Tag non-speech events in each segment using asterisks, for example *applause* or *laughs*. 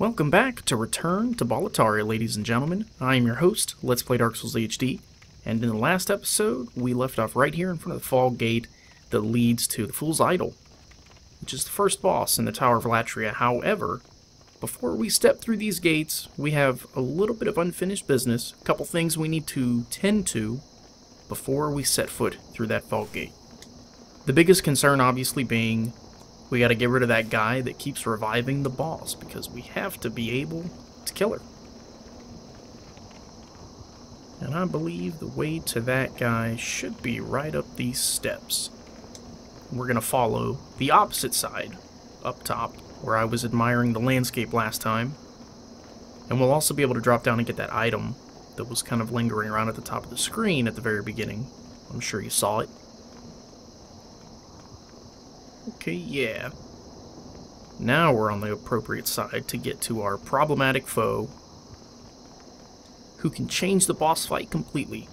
Welcome back to Return to Boletaria, ladies and gentlemen. I am your host, Let's Play Dark Souls HD, and in the last episode, we left off right here in front of the Fog Gate that leads to the Fool's Idol, which is the first boss in the Tower of Latria. However, before we step through these gates, we have a little bit of unfinished business, a couple things we need to tend to before we set foot through that Fog Gate. The biggest concern obviously being we gotta get rid of that guy that keeps reviving the boss because we have to be able to kill her. And I believe the way to that guy should be right up these steps. We're gonna follow the opposite side, up top, where I was admiring the landscape last time. And we'll also be able to drop down and get that item that was kind of lingering around at the top of the screen at the very beginning. I'm sure you saw it. Okay, yeah. Now we're on the appropriate side to get to our problematic foe, who can change the boss fight completely.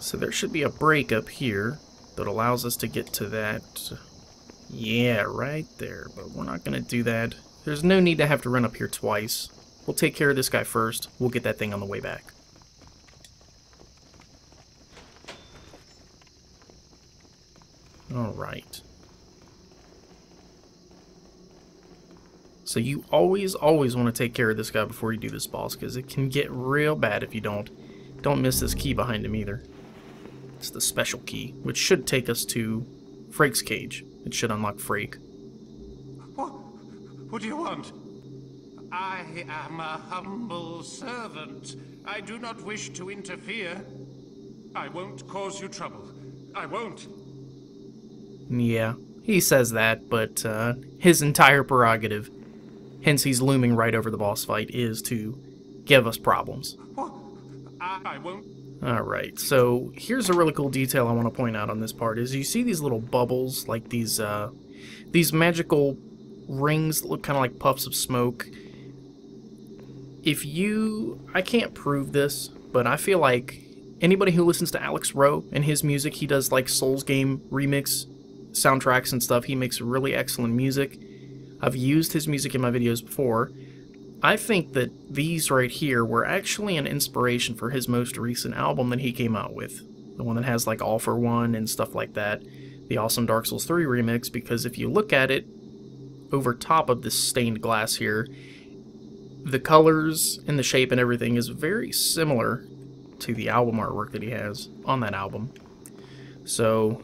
So there should be a break up here that allows us to get to that. Yeah, right there, but we're not going to do that. There's no need to have to run up here twice. We'll take care of this guy first. We'll get that thing on the way back. Alright. So you always, always want to take care of this guy before you do this boss, because it can get real bad if you don't. Don't miss this key behind him either. It's the special key, which should take us to Frake's cage. It should unlock Frake. What? What do you want? I am a humble servant. I do not wish to interfere. I won't cause you trouble. I won't. Yeah, he says that, but uh, his entire prerogative, hence he's looming right over the boss fight, is to give us problems. I, I won't. Alright, so here's a really cool detail I want to point out on this part, is you see these little bubbles, like these, uh, these magical rings that look kind of like puffs of smoke. If you... I can't prove this, but I feel like anybody who listens to Alex Rowe and his music, he does like Souls game remix soundtracks and stuff. He makes really excellent music. I've used his music in my videos before. I think that these right here were actually an inspiration for his most recent album that he came out with. The one that has like All for One and stuff like that. The awesome Dark Souls 3 remix, because if you look at it over top of this stained glass here, the colors and the shape and everything is very similar to the album artwork that he has on that album. So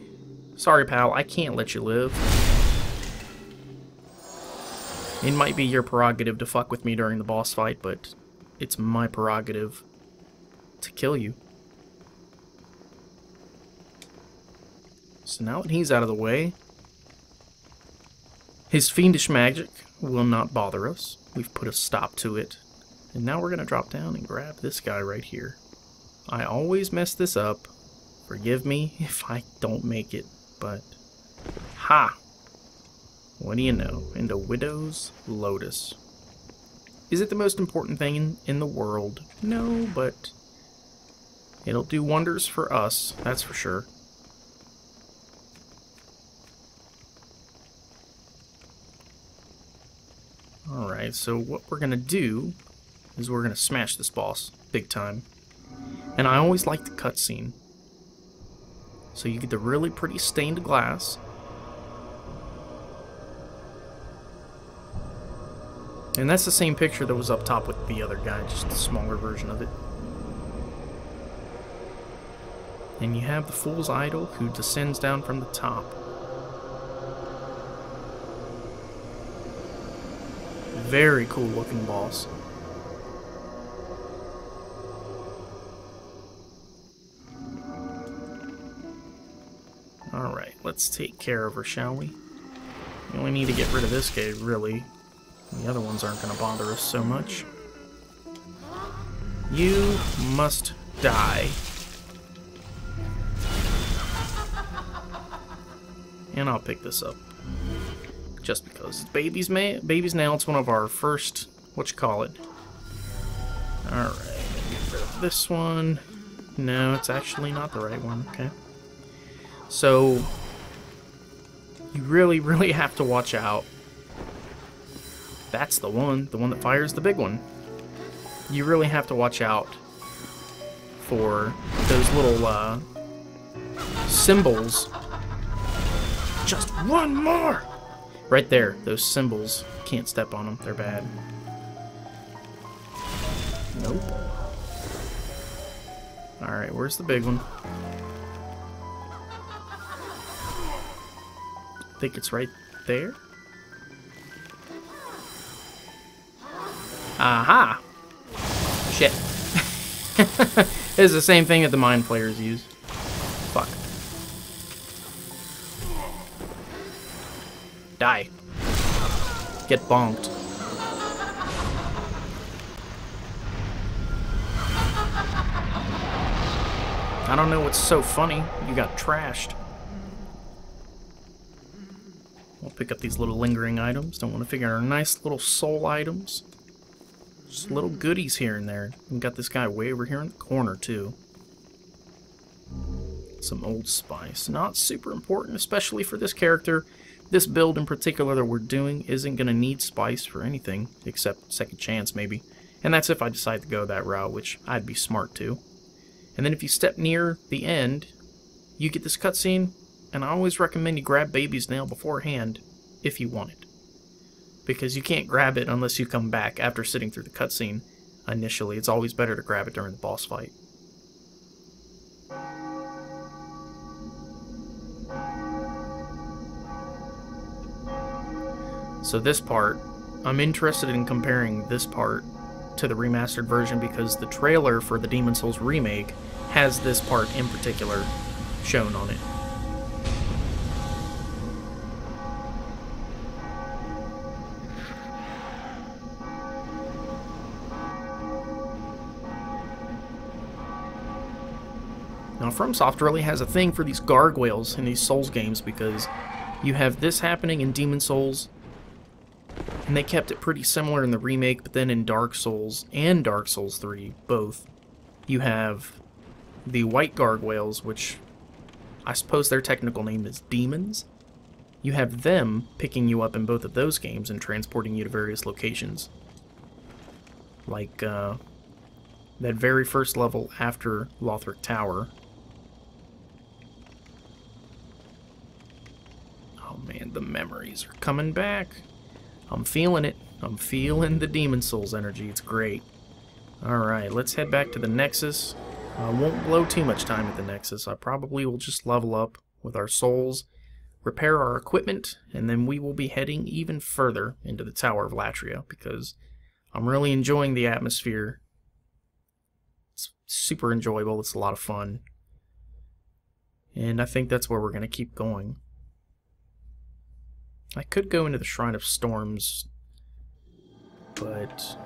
Sorry, pal, I can't let you live. It might be your prerogative to fuck with me during the boss fight, but it's my prerogative to kill you. So now that he's out of the way, his fiendish magic will not bother us. We've put a stop to it. And now we're going to drop down and grab this guy right here. I always mess this up. Forgive me if I don't make it but ha! What do you know? And a widow's lotus. Is it the most important thing in, in the world? No, but it'll do wonders for us, that's for sure. Alright, so what we're going to do is we're going to smash this boss big time. And I always like the cutscene. So you get the really pretty stained glass. And that's the same picture that was up top with the other guy, just a smaller version of it. And you have the Fool's Idol who descends down from the top. Very cool looking boss. Let's take care of her, shall we? We only need to get rid of this guy, really. The other ones aren't going to bother us so much. You must die. And I'll pick this up. Just because. It's baby's, ma baby's nail. It's one of our first, what you call it. Alright, get rid of this one. No, it's actually not the right one. Okay. So, you really, really have to watch out That's the one, the one that fires the big one. You really have to watch out for those little uh, symbols. Just one more! Right there, those symbols. Can't step on them, they're bad. Nope. Alright, where's the big one? Think it's right there. Aha! Shit. *laughs* it's the same thing that the mind flayers use. Fuck. Die. Get bonked. I don't know what's so funny. You got trashed. We'll pick up these little lingering items. Don't want to figure out our nice little soul items. Just little goodies here and there. We got this guy way over here in the corner, too. Some old spice. Not super important, especially for this character. This build in particular that we're doing isn't going to need spice for anything, except second chance, maybe. And that's if I decide to go that route, which I'd be smart to. And then if you step near the end, you get this cutscene, and I always recommend you grab Baby's Nail beforehand if you want it. Because you can't grab it unless you come back after sitting through the cutscene initially. It's always better to grab it during the boss fight. So this part, I'm interested in comparing this part to the remastered version because the trailer for the Demon Souls remake has this part in particular shown on it. FromSoft really has a thing for these gargoyles in these Souls games because you have this happening in Demon Souls, and they kept it pretty similar in the remake, but then in Dark Souls and Dark Souls 3, both, you have the white gargoyles, which I suppose their technical name is demons. You have them picking you up in both of those games and transporting you to various locations. Like, uh, that very first level after Lothric Tower, The memories are coming back. I'm feeling it. I'm feeling the Demon Souls energy. It's great. Alright, let's head back to the Nexus. I won't blow too much time at the Nexus. I probably will just level up with our souls, repair our equipment, and then we will be heading even further into the Tower of Latria because I'm really enjoying the atmosphere. It's super enjoyable. It's a lot of fun. And I think that's where we're going to keep going. I could go into the Shrine of Storms, but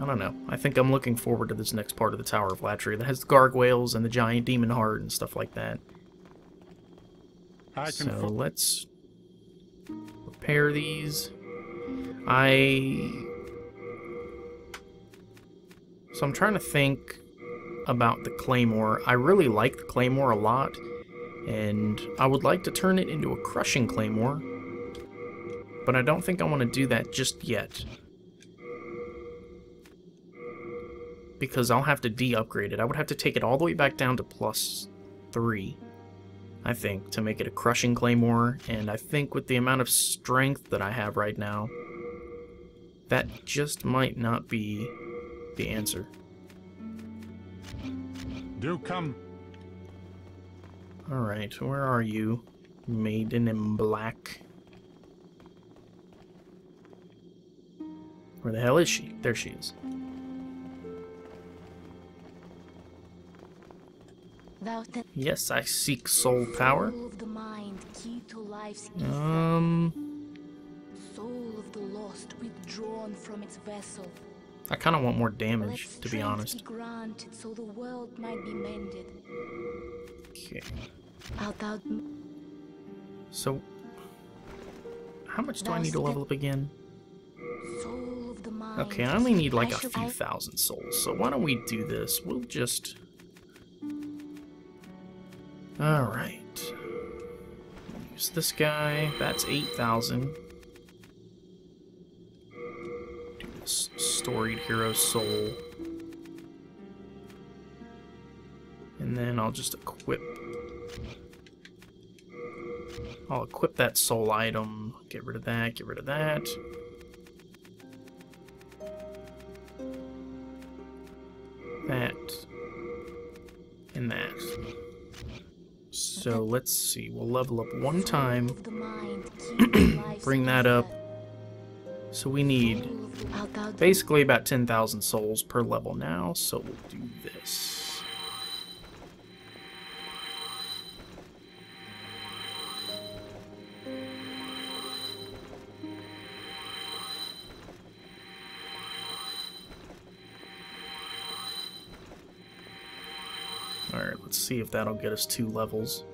I don't know. I think I'm looking forward to this next part of the Tower of Latria that has the gargoyles and the giant demon heart and stuff like that. so let's repair these. I... So I'm trying to think about the Claymore. I really like the Claymore a lot and I would like to turn it into a crushing claymore, but I don't think I want to do that just yet. Because I'll have to de-upgrade it. I would have to take it all the way back down to plus 3, I think, to make it a crushing claymore, and I think with the amount of strength that I have right now, that just might not be the answer. Do come Alright, where are you? Maiden in black. Where the hell is she? There she is. Yes, I seek soul power. Um. Soul of the lost withdrawn from its vessel. I kind of want more damage, to be honest. Be granted so the world might be mended. Okay. So, how much do I need to level up again? Okay, I only need like a few thousand souls, so why don't we do this? We'll just... Alright. Use this guy. That's 8,000. storied hero soul. And then I'll just equip... I'll equip that soul item. Get rid of that, get rid of that. That. And that. So let's see, we'll level up one time. *clears throat* Bring that up. So we need basically about 10,000 souls per level now, so we'll do this. See if that'll get us two levels.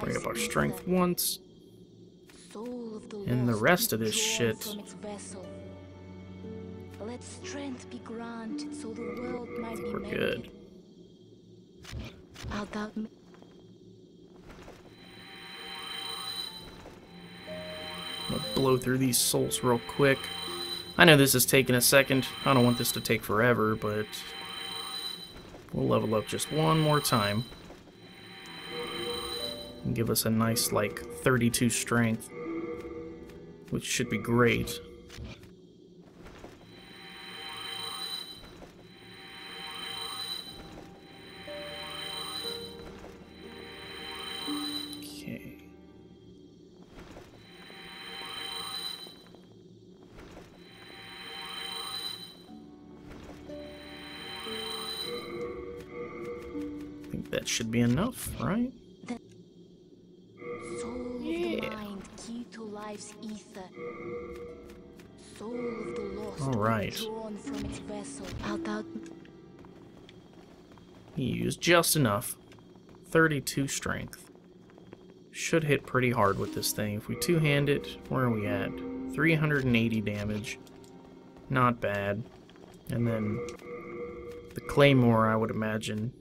Bring up our strength once. And the rest of this shit. Let strength be granted so the world might be We're good. I'm gonna blow through these souls real quick. I know this is taking a second. I don't want this to take forever, but we'll level up just one more time. And give us a nice, like, 32 strength, which should be great. Should be enough, right? Yeah. All right. He used just enough. 32 strength. Should hit pretty hard with this thing. If we two-hand it, where are we at? 380 damage. Not bad. And then the Claymore, I would imagine,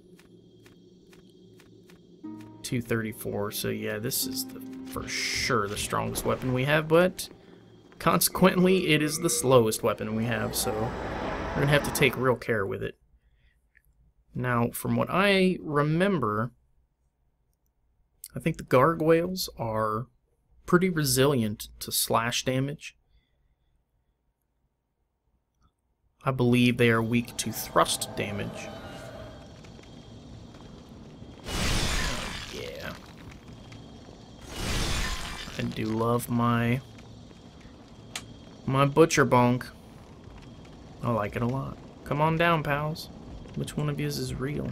234. So yeah, this is the, for sure the strongest weapon we have, but consequently, it is the slowest weapon we have, so we're going to have to take real care with it. Now, from what I remember, I think the gargoyles are pretty resilient to slash damage. I believe they are weak to thrust damage. I do love my my butcher bonk. I like it a lot. Come on down, pals. Which one of you is real?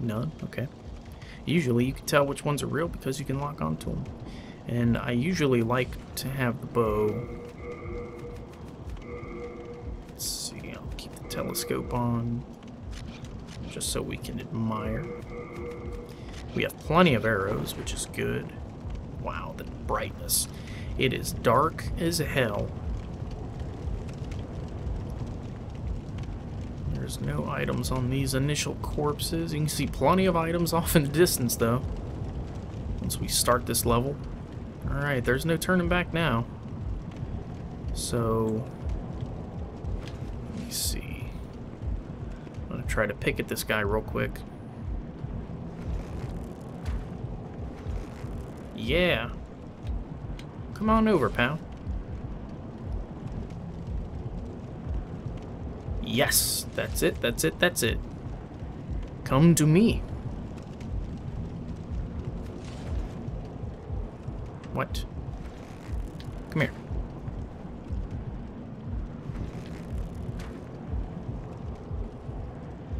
None? Okay. Usually you can tell which ones are real because you can lock onto them. And I usually like to have the bow. Let's see, I'll keep the telescope on. Just so we can admire. We have plenty of arrows, which is good. Wow, the brightness. It is dark as hell. There's no items on these initial corpses. You can see plenty of items *laughs* off in the distance, though. Once we start this level. Alright, there's no turning back now. So... Let me see. I'm gonna try to pick at this guy real quick. Yeah. Come on over, pal. Yes, that's it, that's it, that's it. Come to me. What? Come here.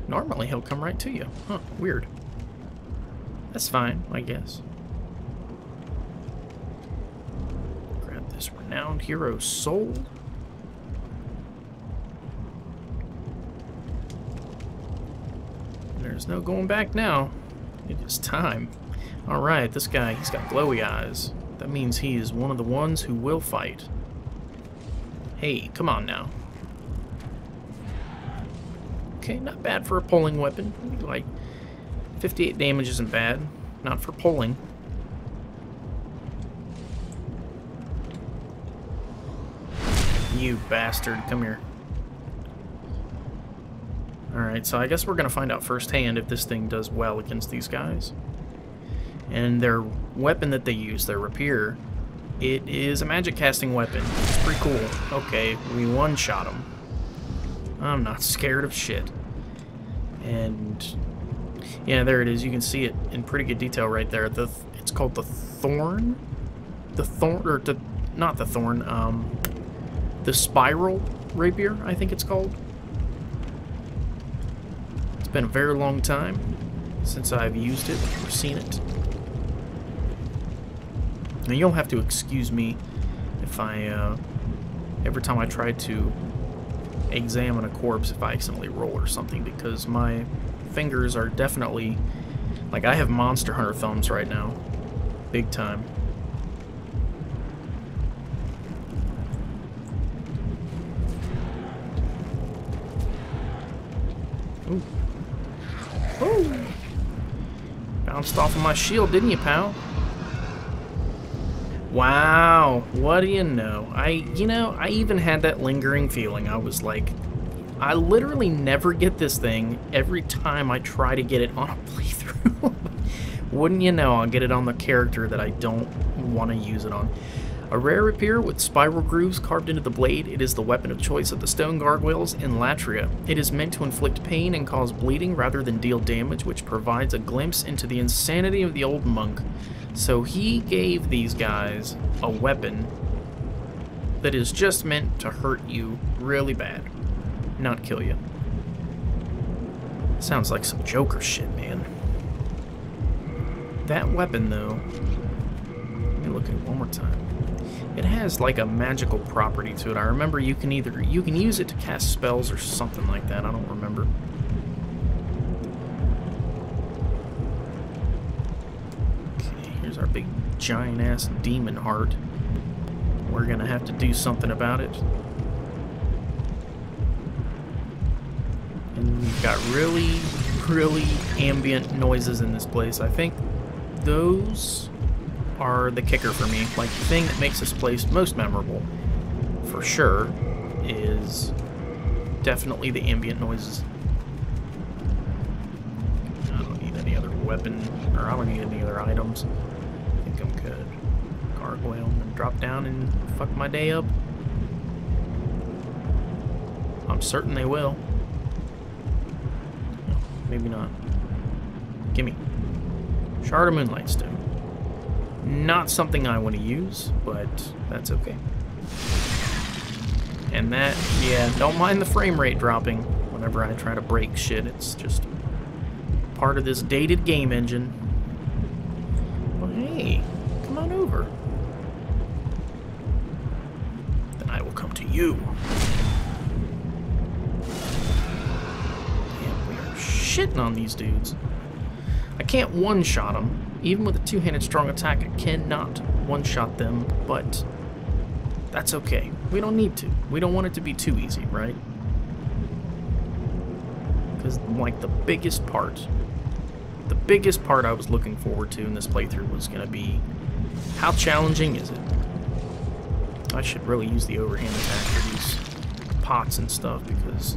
Normally he'll come right to you. Huh, weird. That's fine, I guess. Renowned hero soul. There's no going back now. It is time. Alright, this guy, he's got glowy eyes. That means he is one of the ones who will fight. Hey, come on now. Okay, not bad for a pulling weapon. Like, 58 damage isn't bad. Not for pulling. You bastard. Come here. Alright, so I guess we're going to find out firsthand if this thing does well against these guys. And their weapon that they use, their rapier, it is a magic casting weapon. It's pretty cool. Okay, we one-shot them. I'm not *laughs* scared of shit. And yeah, there it is. You can see it in pretty good detail right there. The it's called the thorn, the thorn or the not the thorn, um, the spiral rapier. I think it's called. It's been a very long time since I've used it or seen it. Now you'll have to excuse me if I uh, every time I try to examine a corpse if I accidentally roll or something because my fingers are definitely like I have monster hunter thumbs right now big time Bounced off of my shield, didn't you, pal? Wow, what do you know? I, you know, I even had that lingering feeling. I was like, I literally never get this thing every time I try to get it on a *laughs* playthrough. Wouldn't you know, I'll get it on the character that I don't want to use it on. A rare rapier with spiral grooves carved into the blade, it is the weapon of choice of the stone gargoyles in Latria. It is meant to inflict pain and cause bleeding rather than deal damage, which provides a glimpse into the insanity of the old monk. So he gave these guys a weapon that is just meant to hurt you really bad, not kill you. Sounds like some Joker shit, man. That weapon, though, let me look at it one more time. It has like a magical property to it. I remember you can either you can use it to cast spells or something like that. I don't remember. Okay, here's our big giant ass demon heart. We're gonna have to do something about it. And we've got really, really ambient noises in this place. I think those are the kicker for me. Like, the thing that makes this place most memorable, for sure, is definitely the ambient noises. I don't need any other weapon, or I don't need any other items. I think I'm good. Gargoyle, and drop down and fuck my day up. I'm certain they will. Maybe not. Gimme. Shard of Moonlight Stone. Not something I want to use, but that's okay. And that, yeah, don't mind the frame rate dropping whenever I try to break shit. It's just part of this dated game engine. Well, hey, come on over. Then I will come to you. Damn, we are shitting on these dudes. I can't one-shot them. Even with a two-handed strong attack, I cannot one-shot them, but that's okay. We don't need to. We don't want it to be too easy, right? Because, like, the biggest part, the biggest part I was looking forward to in this playthrough was going to be how challenging is it? I should really use the overhand attack for these pots and stuff because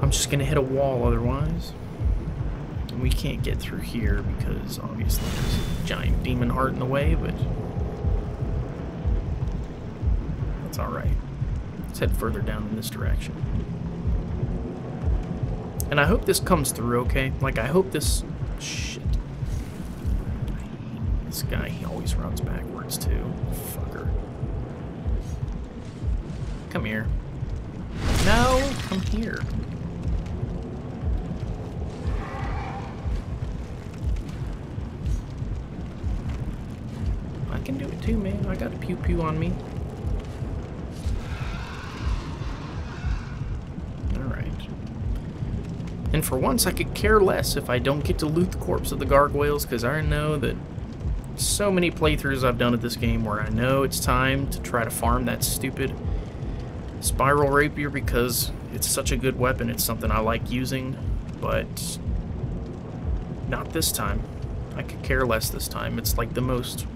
I'm just going to hit a wall otherwise we can't get through here because obviously there's a giant demon heart in the way, but that's alright. Let's head further down in this direction. And I hope this comes through okay. Like, I hope this... Shit. This guy, he always runs backwards, too. Fucker. Come here. No, come here. Can do it too, man. I got a pew pew on me. Alright. And for once, I could care less if I don't get to loot the corpse of the gargoyles, because I know that so many playthroughs I've done at this game where I know it's time to try to farm that stupid spiral rapier because it's such a good weapon. It's something I like using, but not this time. I could care less this time. It's like the most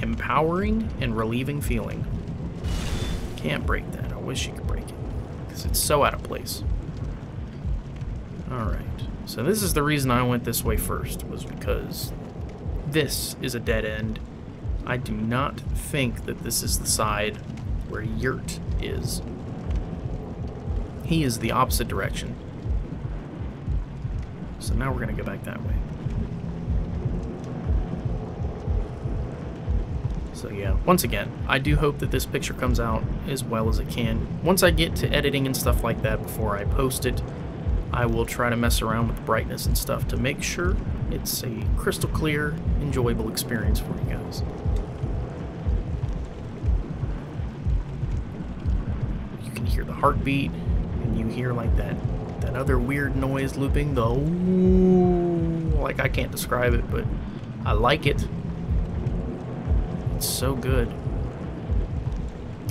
empowering and relieving feeling. Can't break that. I wish you could break it. Because it's so out of place. Alright. So this is the reason I went this way first. Was because this is a dead end. I do not think that this is the side where Yurt is. He is the opposite direction. So now we're going to go back that way. So yeah, once again, I do hope that this picture comes out as well as it can. Once I get to editing and stuff like that before I post it, I will try to mess around with the brightness and stuff to make sure it's a crystal clear, enjoyable experience for you guys. You can hear the heartbeat, and you hear like that that other weird noise looping, the ooh, like I can't describe it, but I like it. It's so good.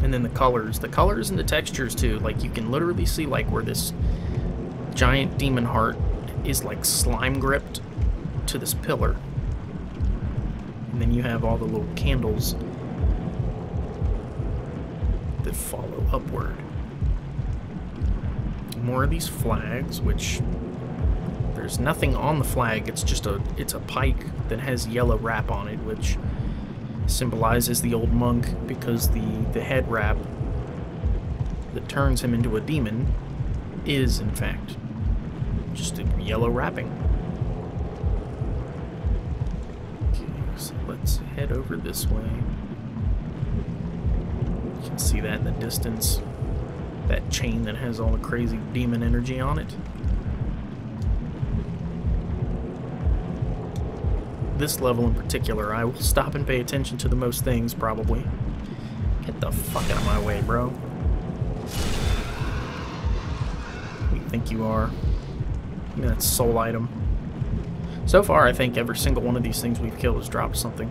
And then the colors, the colors and the textures too, like you can literally see like where this giant demon heart is like slime gripped to this pillar. And then you have all the little candles that follow upward. More of these flags, which there's nothing on the flag. It's just a it's a pike that has yellow wrap on it, which symbolizes the old monk because the the head wrap that turns him into a demon is in fact just a yellow wrapping. Okay, so let's head over this way. You can see that in the distance. That chain that has all the crazy demon energy on it. This level in particular, I will stop and pay attention to the most things, probably. Get the fuck out of my way, bro. You think you are? That's soul item. So far, I think every single one of these things we've killed has dropped something.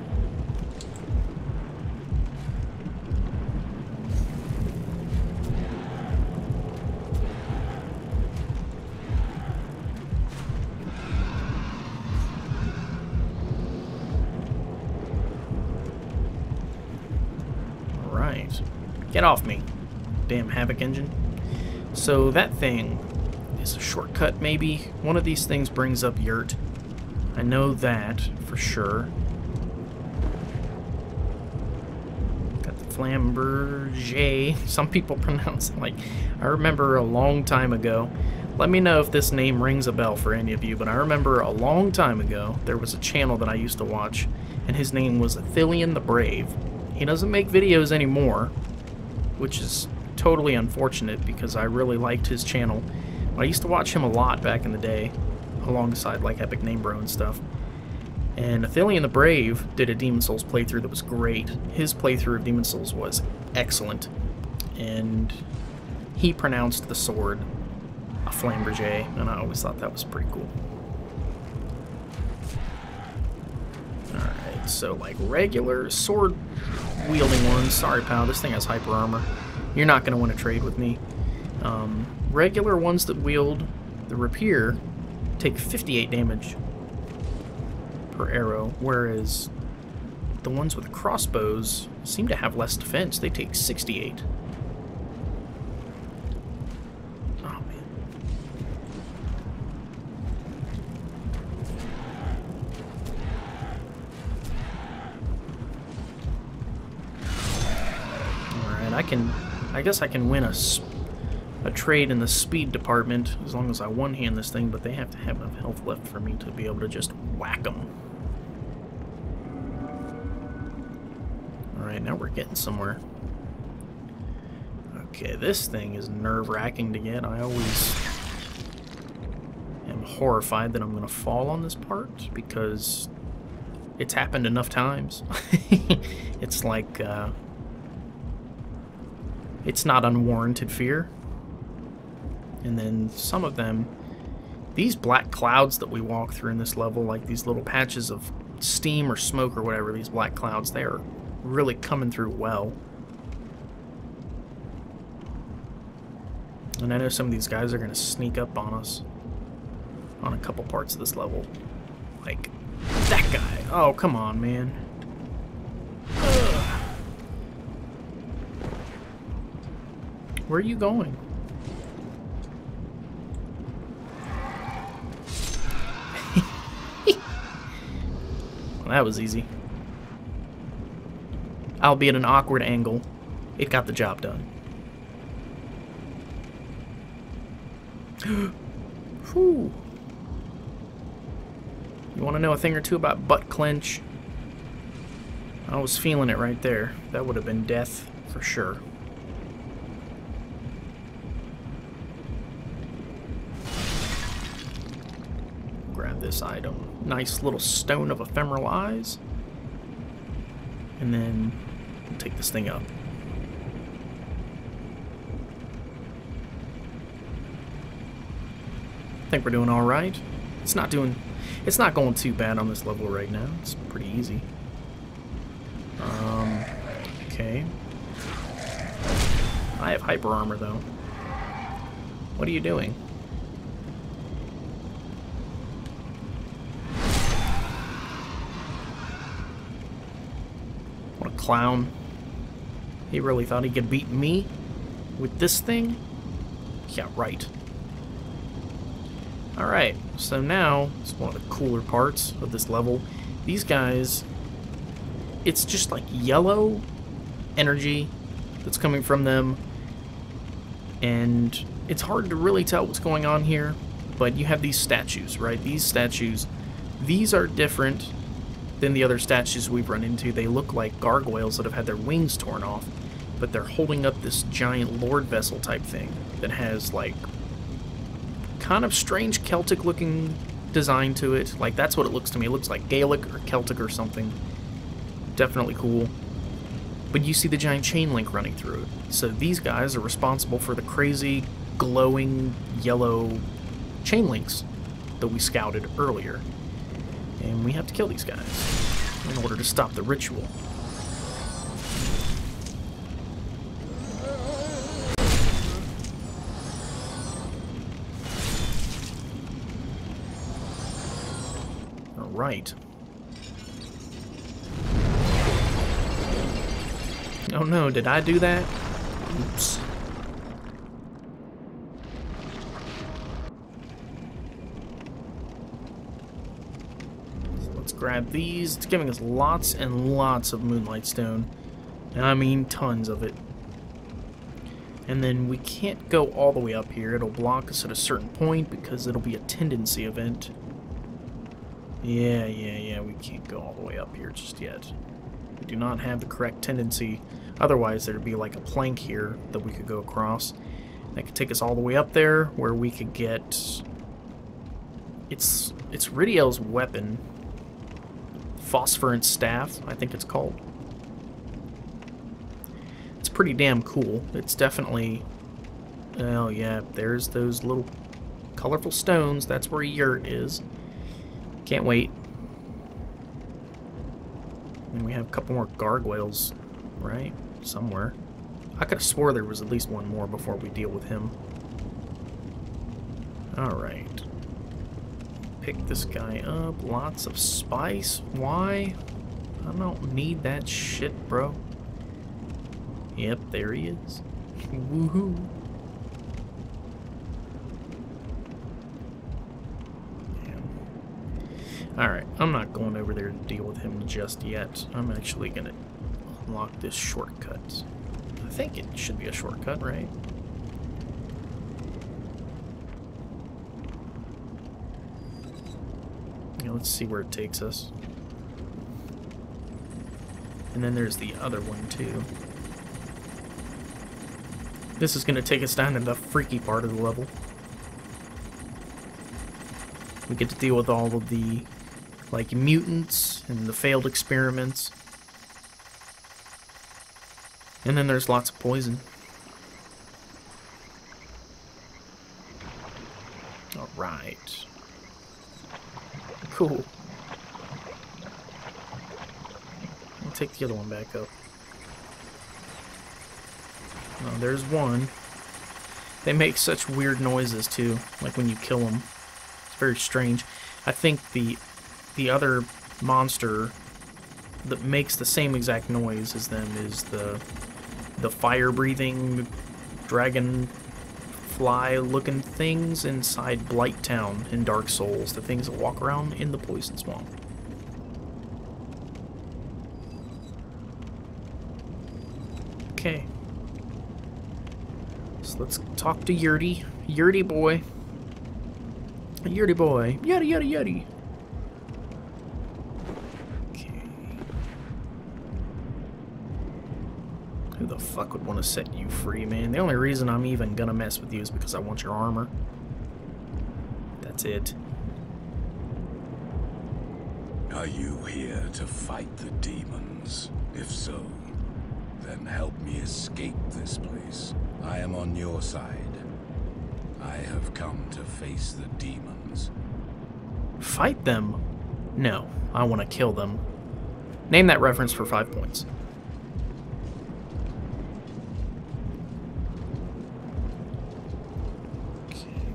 Get off me, damn Havok engine. So that thing is a shortcut, maybe? One of these things brings up Yurt. I know that for sure. Got the Flamberge. *laughs* Some people *laughs* pronounce it like... I remember a long time ago. Let me know if this name rings a bell for any of you, but I remember a long time ago there was a channel that I used to watch, and his name was Athelion the Brave. He doesn't make videos anymore, which is totally unfortunate because I really liked his channel. I used to watch him a lot back in the day, alongside like Epic Name Bro and stuff. And Athelion the Brave did a Demon Souls playthrough that was great. His playthrough of Demon Souls was excellent. And he pronounced the sword a Flamberge, and I always thought that was pretty cool. Alright, so like regular sword wielding ones. Sorry, pal, this thing has hyper armor. You're not going to want to trade with me. Um, regular ones that wield the rapier take 58 damage per arrow, whereas the ones with crossbows seem to have less defense. They take 68. I guess I can win a, a trade in the speed department as long as I one-hand this thing, but they have to have enough health left for me to be able to just whack them. Alright, now we're getting somewhere. Okay, this thing is nerve-wracking to get. I always am horrified that I'm going to fall on this part because it's happened enough times. *laughs* it's like, uh, it's not unwarranted fear. And then some of them, these black clouds that we walk through in this level, like these little patches of steam or smoke or whatever, these black clouds, they are really coming through well. And I know some of these guys are going to sneak up on us on a couple parts of this level. Like, that guy. Oh, come on, man. Where are you going? *laughs* well, that was easy. Albeit at an awkward angle, it got the job done. *gasps* Whew. You want to know a thing or two about butt clench? I was feeling it right there. That would have been death for sure. Grab this item. Nice little stone of ephemeral eyes. And then take this thing up. I think we're doing alright. It's not doing... It's not going too bad on this level right now. It's pretty easy. Um, okay. I have hyper armor, though. What are you doing? What a clown. He really thought he could beat me with this thing? Yeah, right. Alright, so now, it's one of the cooler parts of this level. These guys, it's just like yellow energy that's coming from them. And it's hard to really tell what's going on here, but you have these statues, right? These statues, these are different than the other statues we've run into. They look like gargoyles that have had their wings torn off, but they're holding up this giant lord vessel type thing that has like kind of strange Celtic looking design to it. Like that's what it looks to me. It looks like Gaelic or Celtic or something. Definitely cool. But you see the giant chain link running through it. So these guys are responsible for the crazy glowing yellow chain links that we scouted earlier. And we have to kill these guys in order to stop the ritual. Alright. Oh no, did I do that? Oops. let's grab these. It's giving us lots and lots of Moonlight Stone. And I mean tons of it. And then we can't go all the way up here. It'll block us at a certain point because it'll be a tendency event. Yeah, yeah, yeah, we can't go all the way up here just yet. We do not have the correct tendency. Otherwise, there'd be like a plank here that we could go across. That could take us all the way up there, where we could get... It's, it's Ridiel's weapon. Phosphorant Staff, I think it's called. It's pretty damn cool. It's definitely... Oh yeah, there's those little colorful stones. That's where Yurt is. Can't wait. And we have a couple more gargoyles, right? Somewhere. I could have swore there was at least one more before we deal with him. Alright. Pick this guy up. Lots of spice. Why? I don't need that shit, bro. Yep, there he is. *laughs* Woohoo. Alright, I'm not going over there to deal with him just yet. I'm actually going to unlock this shortcut. I think it should be a shortcut, right? Let's see where it takes us. And then there's the other one, too. This is going to take us down to the freaky part of the level. We get to deal with all of the like mutants and the failed experiments. And then there's lots of poison. Alright. Cool. I'll take the other one back up. Oh, there's one. They make such weird noises too, like when you kill them. It's very strange. I think the the other monster that makes the same exact noise as them is the the fire-breathing dragon fly-looking things inside Blight Town in Dark Souls, the things that walk around in the poison swamp. Okay. So let's talk to Yurty. Yurty boy. Yurty boy. Yurty, yurty, yurty. Okay. Who the fuck would want to set you free, man? The only reason I'm even gonna mess with you is because I want your armor. That's it. Are you here to fight the demons? If so, then help me escape this place. I am on your side. I have come to face the demons. Fight them? No, I want to kill them. Name that reference for five points.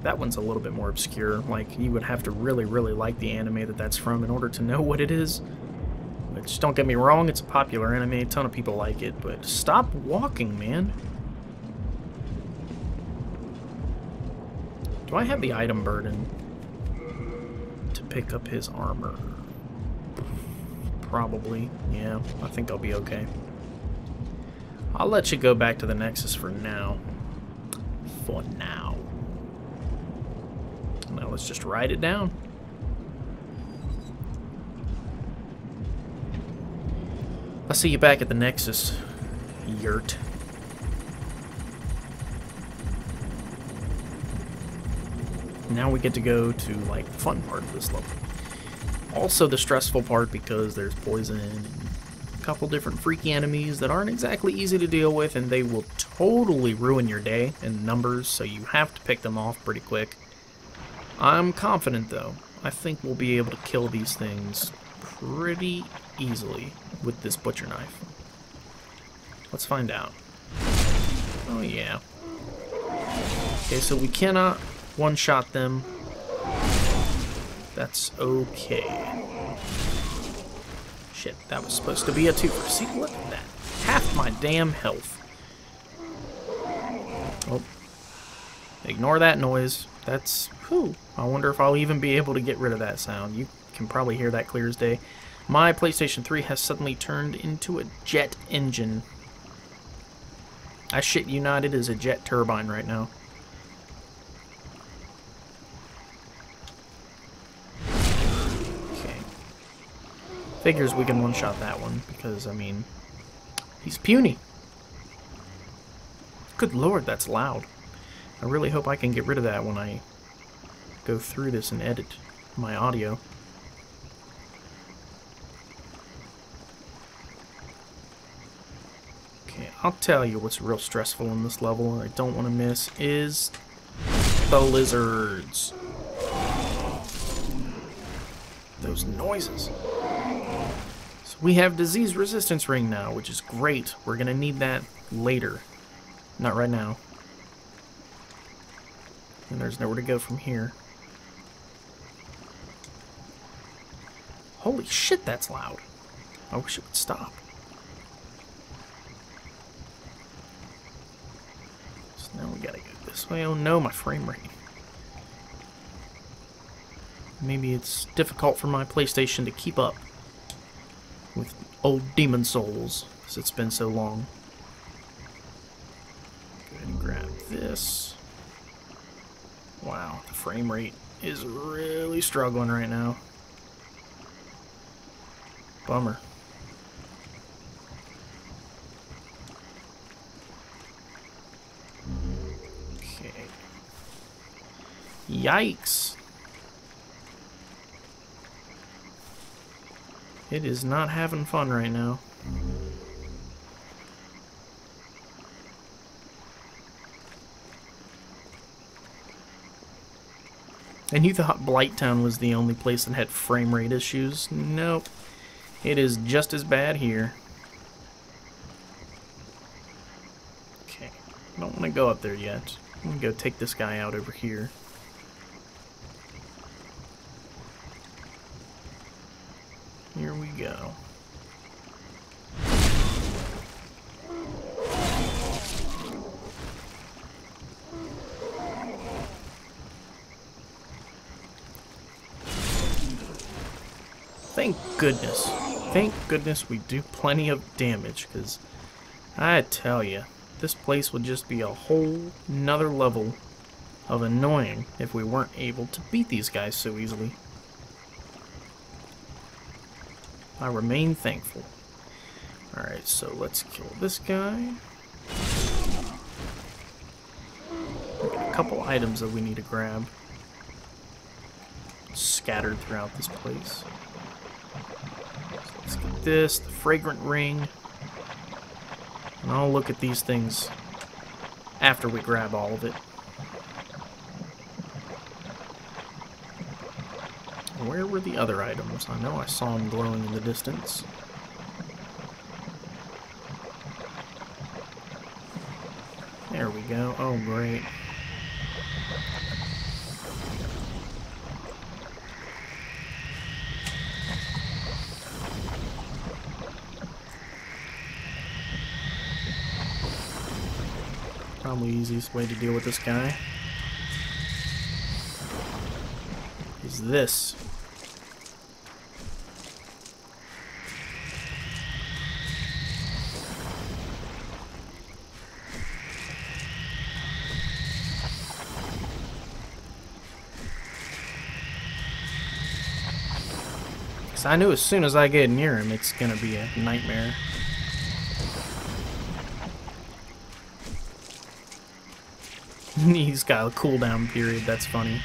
That one's a little bit more obscure. Like, you would have to really, really like the anime that that's from in order to know what it is. Which, don't get me wrong, it's a popular anime, a ton of people like it, but stop walking, man. Do I have the item burden to pick up his armor? Probably. Yeah, I think I'll be okay. I'll let you go back to the Nexus for now. For now. Now let's just write it down. I'll see you back at the Nexus, yurt. Now we get to go to, like, the fun part of this level. Also the stressful part because there's poison and a couple different freaky enemies that aren't exactly easy to deal with and they will totally ruin your day in numbers, so you have to pick them off pretty quick. I'm confident, though. I think we'll be able to kill these things pretty easily with this butcher knife. Let's find out. Oh, yeah. Okay, so we cannot one-shot them. That's okay. Shit, that was supposed to be a twofer. See, look at that. Half my damn health. Oh. Ignore that noise. That's, whew. I wonder if I'll even be able to get rid of that sound. You can probably hear that clear as day. My PlayStation 3 has suddenly turned into a jet engine. I shit you not, it is a jet turbine right now. Okay. Figures we can one-shot that one, because, I mean, he's puny. Good lord, that's loud. I really hope I can get rid of that when I go through this and edit my audio. Okay, I'll tell you what's real stressful in this level and I don't want to miss is the lizards. Those noises. So we have disease resistance ring now, which is great. We're going to need that later. Not right now. And there's nowhere to go from here. Holy shit, that's loud. I wish it would stop. So now we gotta go this way. Oh no, my frame rate. Maybe it's difficult for my PlayStation to keep up with old Demon Souls, because it's been so long. Go ahead and grab this. Wow, the frame rate is really struggling right now. Bummer. Okay. Yikes. It is not having fun right now. And you thought Blighttown was the only place that had frame rate issues? Nope. It is just as bad here. Okay. I don't want to go up there yet. I'm going to go take this guy out over here. Here we go. Thank goodness. Thank goodness we do plenty of damage, because I tell you, this place would just be a whole nother level of annoying if we weren't able to beat these guys so easily. I remain thankful. Alright, so let's kill this guy. A couple items that we need to grab. Scattered throughout this place. This, the fragrant ring. And I'll look at these things after we grab all of it. Where were the other items? I know I saw them glowing in the distance. There we go. Oh, great. Probably easiest way to deal with this guy is this. Because I knew as soon as I get near him, it's going to be a nightmare. *laughs* He's got a cooldown period, that's funny.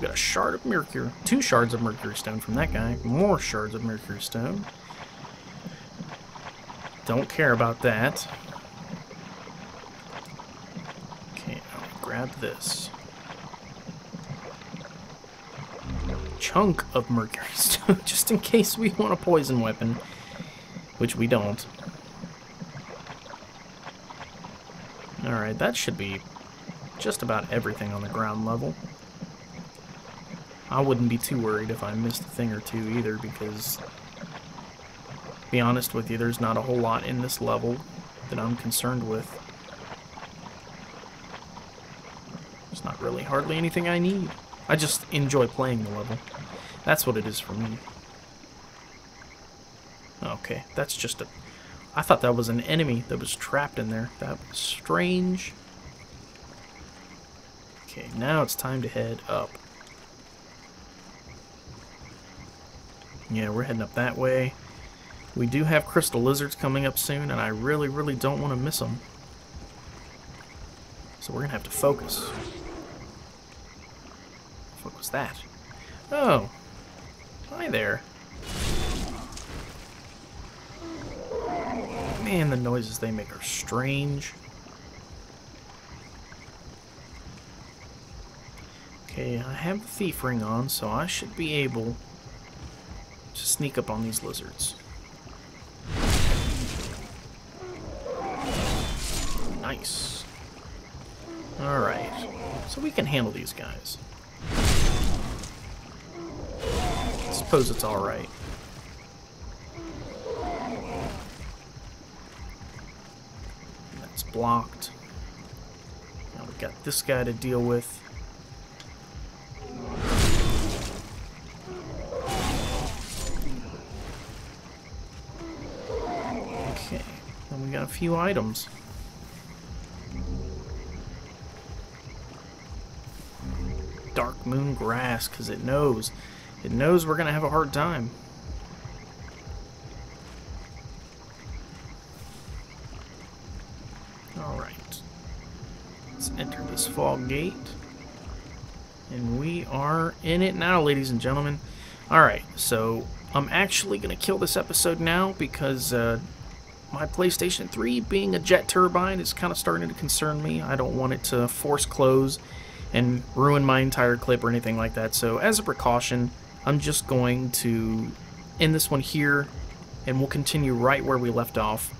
Got a shard of mercury. Two shards of mercury stone from that guy. More shards of mercury stone. Don't care about that. Okay, I'll grab this. Chunk of mercury *laughs* stone, just in case we want a poison weapon. Which we don't. Alright, that should be just about everything on the ground level. I wouldn't be too worried if I missed a thing or two either, because, to be honest with you, there's not a whole lot in this level that I'm concerned with. There's not really hardly anything I need. I just enjoy playing the level. That's what it is for me. Okay, that's just a... I thought that was an enemy that was trapped in there. That was strange. Okay, now it's time to head up. Yeah, we're heading up that way. We do have crystal lizards coming up soon, and I really, really don't want to miss them. So we're going to have to focus. What was that? Oh. Hi there. Man, the noises they make are strange. Okay, I have the thief ring on, so I should be able to sneak up on these lizards. Nice. Alright, so we can handle these guys. Suppose it's alright. That's blocked. Now we got this guy to deal with. Okay, then we got a few items. Dark moon grass, because it knows it knows we're going to have a hard time. Alright. Let's enter this fog gate. And we are in it now, ladies and gentlemen. Alright, so I'm actually going to kill this episode now because uh, my PlayStation 3 being a jet turbine is kind of starting to concern me. I don't want it to force close and ruin my entire clip or anything like that. So as a precaution, I'm just going to end this one here, and we'll continue right where we left off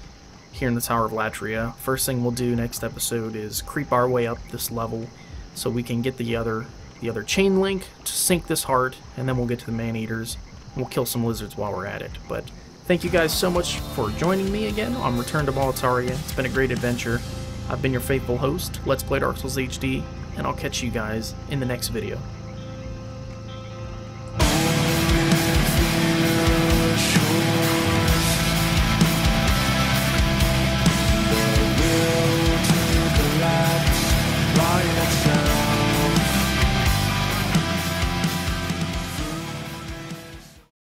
here in the Tower of Latria. First thing we'll do next episode is creep our way up this level so we can get the other the other chain link to sink this heart, and then we'll get to the man-eaters. We'll kill some lizards while we're at it. But Thank you guys so much for joining me again on Return to Boletaria. It's been a great adventure. I've been your faithful host, Let's Play Dark Souls HD, and I'll catch you guys in the next video.